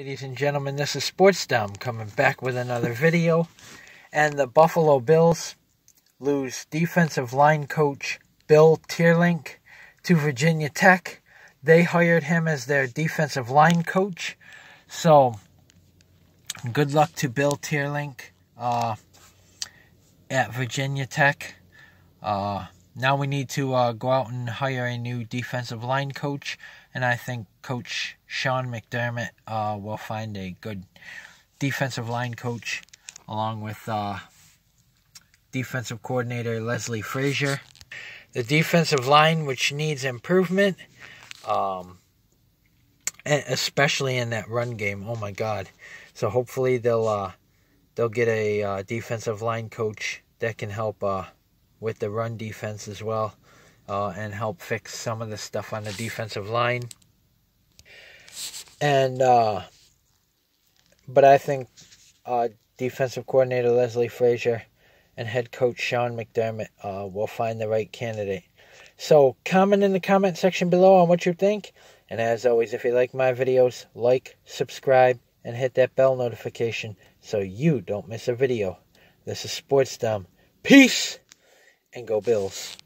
Ladies and gentlemen, this is Sportsdom coming back with another video. And the Buffalo Bills lose defensive line coach Bill Teerlinck to Virginia Tech. They hired him as their defensive line coach. So, good luck to Bill Teerlinck uh, at Virginia Tech. Uh, now we need to uh, go out and hire a new defensive line coach, and I think Coach Sean McDermott uh, will find a good defensive line coach, along with uh, defensive coordinator Leslie Frazier. The defensive line, which needs improvement, um, especially in that run game. Oh my God! So hopefully they'll uh, they'll get a uh, defensive line coach that can help uh, with the run defense as well uh, and help fix some of the stuff on the defensive line. And, uh, but I think uh, defensive coordinator Leslie Frazier and head coach Sean McDermott uh, will find the right candidate. So comment in the comment section below on what you think. And as always, if you like my videos, like, subscribe, and hit that bell notification so you don't miss a video. This is Sportsdom. Peace! And go Bills.